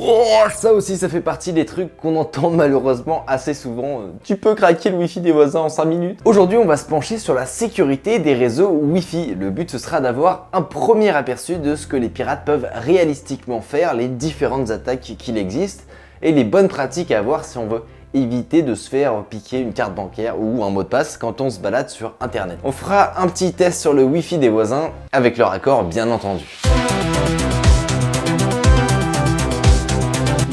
Oh, ça aussi, ça fait partie des trucs qu'on entend malheureusement assez souvent. Tu peux craquer le Wi-Fi des voisins en 5 minutes. Aujourd'hui, on va se pencher sur la sécurité des réseaux Wi-Fi. Le but, ce sera d'avoir un premier aperçu de ce que les pirates peuvent réalistiquement faire, les différentes attaques qu'il existe et les bonnes pratiques à avoir si on veut éviter de se faire piquer une carte bancaire ou un mot de passe quand on se balade sur internet. On fera un petit test sur le Wi-Fi des voisins avec leur accord bien entendu.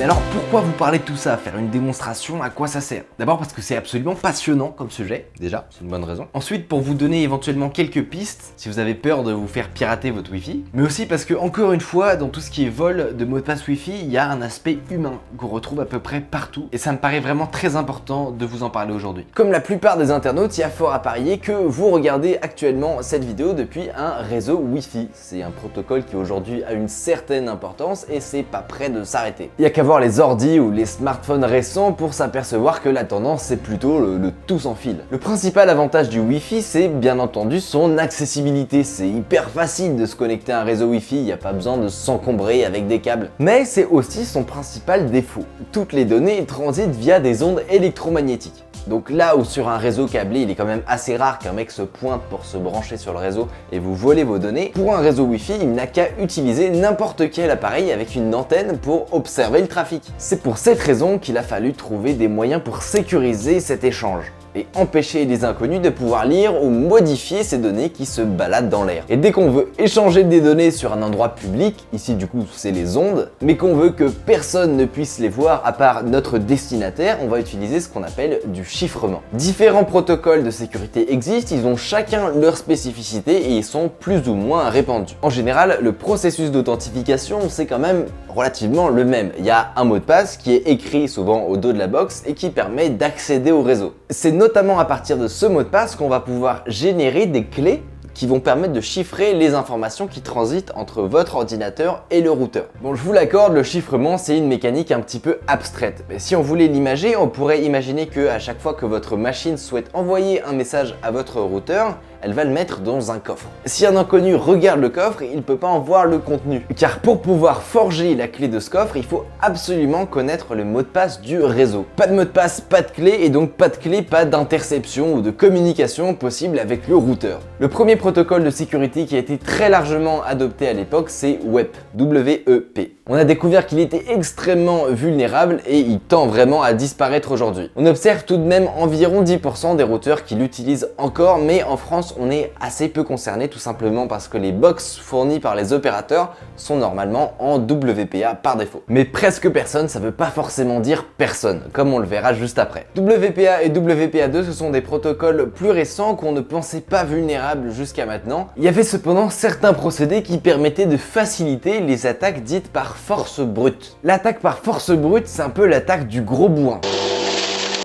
Alors pourquoi vous parler de tout ça? Faire une démonstration, à quoi ça sert? D'abord parce que c'est absolument passionnant comme sujet, déjà, c'est une bonne raison. Ensuite pour vous donner éventuellement quelques pistes, si vous avez peur de vous faire pirater votre Wi-Fi. Mais aussi parce que, encore une fois, dans tout ce qui est vol de mots de passe Wi-Fi, il y a un aspect humain qu'on retrouve à peu près partout. Et ça me paraît vraiment très important de vous en parler aujourd'hui. Comme la plupart des internautes, il y a fort à parier que vous regardez actuellement cette vidéo depuis un réseau Wi-Fi. C'est un protocole qui aujourd'hui a une certaine importance et c'est pas prêt de s'arrêter. Il y a qu'à voir les ordis ou les smartphones récents pour s'apercevoir que la tendance c'est plutôt le, tout sans fil. Le principal avantage du Wi-Fi c'est bien entendu son accessibilité. C'est hyper facile de se connecter à un réseau Wi-Fi, il a pas besoin de s'encombrer avec des câbles. Mais c'est aussi son principal défaut. Toutes les données transitent via des ondes électromagnétiques. Donc là où sur un réseau câblé, il est quand même assez rare qu'un mec se pointe pour se brancher sur le réseau et vous voler vos données, pour un réseau Wi-Fi, il n'a qu'à utiliser n'importe quel appareil avec une antenne pour observer le trafic. C'est pour cette raison qu'il a fallu trouver des moyens pour sécuriser cet échange et empêcher les inconnus de pouvoir lire ou modifier ces données qui se baladent dans l'air. Et dès qu'on veut échanger des données sur un endroit public, ici du coup c'est les ondes, mais qu'on veut que personne ne puisse les voir à part notre destinataire, on va utiliser ce qu'on appelle du chiffrement. Différents protocoles de sécurité existent, ils ont chacun leur spécificité et ils sont plus ou moins répandus. En général, le processus d'authentification c'est quand même relativement le même. Il y a un mot de passe qui est écrit souvent au dos de la box et qui permet d'accéder au réseau. C'est notamment à partir de ce mot de passe qu'on va pouvoir générer des clés qui vont permettre de chiffrer les informations qui transitent entre votre ordinateur et le routeur. Bon, je vous l'accorde, le chiffrement, c'est une mécanique un petit peu abstraite. Mais si on voulait l'imager, on pourrait imaginer que à chaque fois que votre machine souhaite envoyer un message à votre routeur, elle va le mettre dans un coffre. Si un inconnu regarde le coffre, il ne peut pas en voir le contenu. Car pour pouvoir forger la clé de ce coffre, il faut absolument connaître le mot de passe du réseau. Pas de mot de passe, pas de clé, et donc pas de clé, pas d'interception ou de communication possible avec le routeur. Le premier protocole de sécurité qui a été très largement adopté à l'époque, c'est WEP, W-E-P. On a découvert qu'il était extrêmement vulnérable et il tend vraiment à disparaître aujourd'hui. On observe tout de même environ 10% des routeurs qui l'utilisent encore, mais en France on est assez peu concerné tout simplement parce que les box fournis par les opérateurs sont normalement en WPA par défaut. Mais presque personne, ça veut pas forcément dire personne, comme on le verra juste après. WPA et WPA2 ce sont des protocoles plus récents qu'on ne pensait pas vulnérables jusqu'à maintenant. Il y avait cependant certains procédés qui permettaient de faciliter les attaques dites par force brute. L'attaque par force brute, c'est un peu l'attaque du gros bourrin.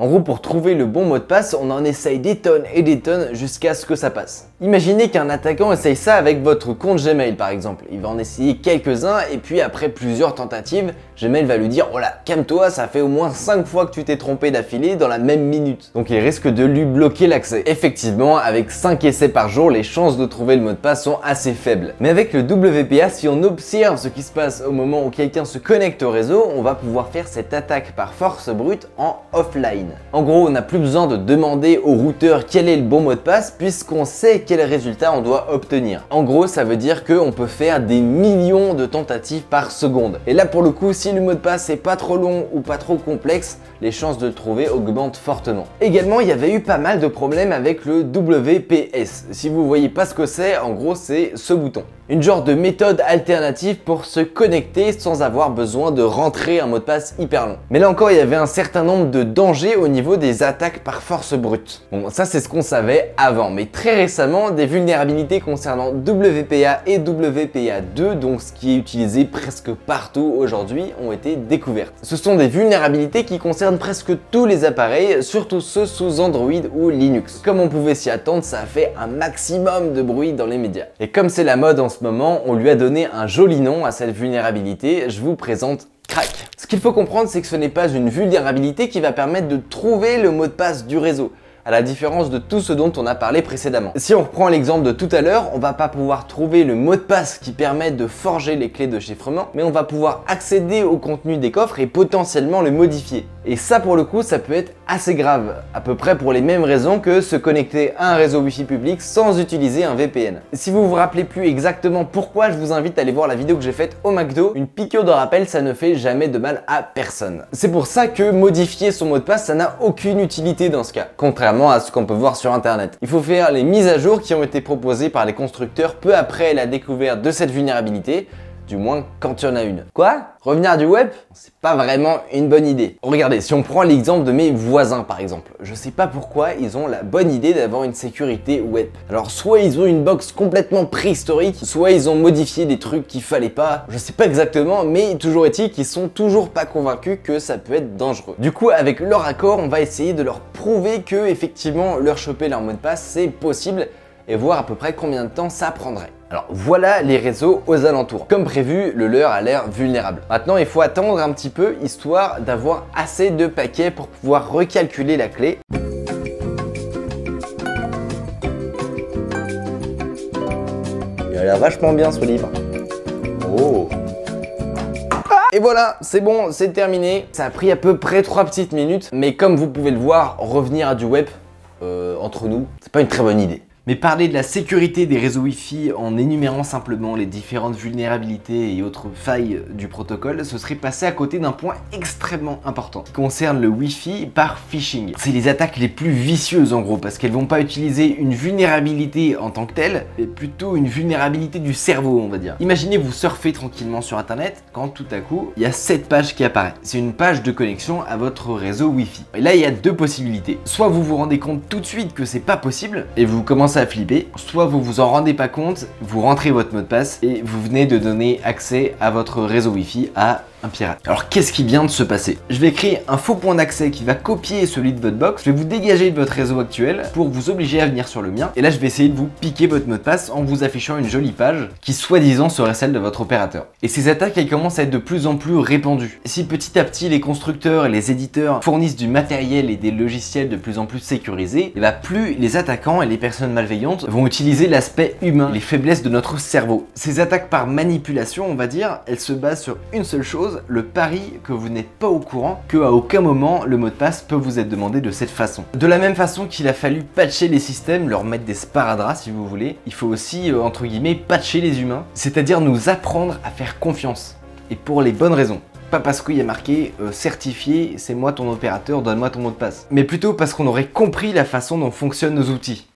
En gros, pour trouver le bon mot de passe, on en essaye des tonnes et des tonnes jusqu'à ce que ça passe. Imaginez qu'un attaquant essaye ça avec votre compte Gmail par exemple. Il va en essayer quelques-uns et puis après plusieurs tentatives, Gmail va lui dire Oh là, calme-toi, ça fait au moins 5 fois que tu t'es trompé d'affilée dans la même minute. Donc il risque de lui bloquer l'accès. Effectivement, avec 5 essais par jour, les chances de trouver le mot de passe sont assez faibles. Mais avec le WPA, si on observe ce qui se passe au moment où quelqu'un se connecte au réseau, on va pouvoir faire cette attaque par force brute en offline. En gros, on n'a plus besoin de demander au routeur quel est le bon mot de passe puisqu'on sait quel résultat on doit obtenir. En gros, ça veut dire qu'on peut faire des millions de tentatives par seconde. Et là, pour le coup, si le mot de passe est pas trop long ou pas trop complexe, les chances de le trouver augmentent fortement. Également, il y avait eu pas mal de problèmes avec le WPS. Si vous voyez pas ce que c'est, en gros, c'est ce bouton une genre de méthode alternative pour se connecter sans avoir besoin de rentrer un mot de passe hyper long. Mais là encore, il y avait un certain nombre de dangers au niveau des attaques par force brute. Bon, ça c'est ce qu'on savait avant, mais très récemment, des vulnérabilités concernant WPA et WPA2, donc ce qui est utilisé presque partout aujourd'hui, ont été découvertes. Ce sont des vulnérabilités qui concernent presque tous les appareils, surtout ceux sous Android ou Linux. Comme on pouvait s'y attendre, ça a fait un maximum de bruit dans les médias. Et comme c'est la mode en ce moment, on lui a donné un joli nom à cette vulnérabilité. Je vous présente Crack. Ce qu'il faut comprendre, c'est que ce n'est pas une vulnérabilité qui va permettre de trouver le mot de passe du réseau. À la différence de tout ce dont on a parlé précédemment. Si on reprend l'exemple de tout à l'heure, on va pas pouvoir trouver le mot de passe qui permet de forger les clés de chiffrement, mais on va pouvoir accéder au contenu des coffres et potentiellement le modifier. Et ça pour le coup, ça peut être assez grave, à peu près pour les mêmes raisons que se connecter à un réseau Wi-Fi public sans utiliser un VPN. Si vous vous rappelez plus exactement pourquoi, je vous invite à aller voir la vidéo que j'ai faite au McDo. Une piqûre de rappel, ça ne fait jamais de mal à personne. C'est pour ça que modifier son mot de passe, ça n'a aucune utilité dans ce cas, contrairement à ce qu'on peut voir sur internet. Il faut faire les mises à jour qui ont été proposées par les constructeurs peu après la découverte de cette vulnérabilité du moins quand il y en a une. Quoi? Revenir du web? C'est pas vraiment une bonne idée. Regardez, si on prend l'exemple de mes voisins par exemple, je sais pas pourquoi ils ont la bonne idée d'avoir une sécurité web. Alors soit ils ont une box complètement préhistorique, soit ils ont modifié des trucs qu'il fallait pas, je sais pas exactement, mais toujours est-il qu'ils sont toujours pas convaincus que ça peut être dangereux. Du coup, avec leur accord, on va essayer de leur prouver que effectivement leur choper leur mot de passe c'est possible et voir à peu près combien de temps ça prendrait. Alors voilà les réseaux aux alentours. Comme prévu, le leur a l'air vulnérable. Maintenant, il faut attendre un petit peu histoire d'avoir assez de paquets pour pouvoir recalculer la clé. Il a l'air vachement bien ce livre. Oh et voilà, c'est bon, c'est terminé. Ça a pris à peu près 3 petites minutes, mais comme vous pouvez le voir, revenir à du web, euh, entre nous, c'est pas une très bonne idée. Mais parler de la sécurité des réseaux Wi-Fi en énumérant simplement les différentes vulnérabilités et autres failles du protocole, ce serait passer à côté d'un point extrêmement important qui concerne le Wi-Fi par phishing. C'est les attaques les plus vicieuses en gros parce qu'elles vont pas utiliser une vulnérabilité en tant que telle, mais plutôt une vulnérabilité du cerveau on va dire. Imaginez vous surfez tranquillement sur internet quand tout à coup il y a cette page qui apparaît. C'est une page de connexion à votre réseau Wi-Fi. Et là il y a deux possibilités. Soit vous vous rendez compte tout de suite que c'est pas possible et vous commencez à flipper, soit vous vous en rendez pas compte, vous rentrez votre mot de passe et vous venez de donner accès à votre réseau Wi-Fi à Alors qu'est-ce qui vient de se passer? Je vais créer un faux point d'accès qui va copier celui de votre box, je vais vous dégager de votre réseau actuel pour vous obliger à venir sur le mien, et là je vais essayer de vous piquer votre mot de passe en vous affichant une jolie page qui soi-disant serait celle de votre opérateur. Et ces attaques elles commencent à être de plus en plus répandues. Si petit à petit les constructeurs et les éditeurs fournissent du matériel et des logiciels de plus en plus sécurisés, et eh ben, plus les attaquants et les personnes malveillantes vont utiliser l'aspect humain, les faiblesses de notre cerveau. Ces attaques par manipulation, on va dire, elles se basent sur une seule le pari que vous n'êtes pas au courant que à aucun moment le mot de passe peut vous être demandé de cette façon. De la même façon qu'il a fallu patcher les systèmes, leur mettre des sparadraps si vous voulez, il faut aussi euh, entre guillemets patcher les humains, c'est-à-dire nous apprendre à faire confiance. Et pour les bonnes raisons. Pas parce qu'il y a marqué euh, certifié, c'est moi ton opérateur, donne-moi ton mot de passe. Mais plutôt parce qu'on aurait compris la façon dont fonctionnent nos outils.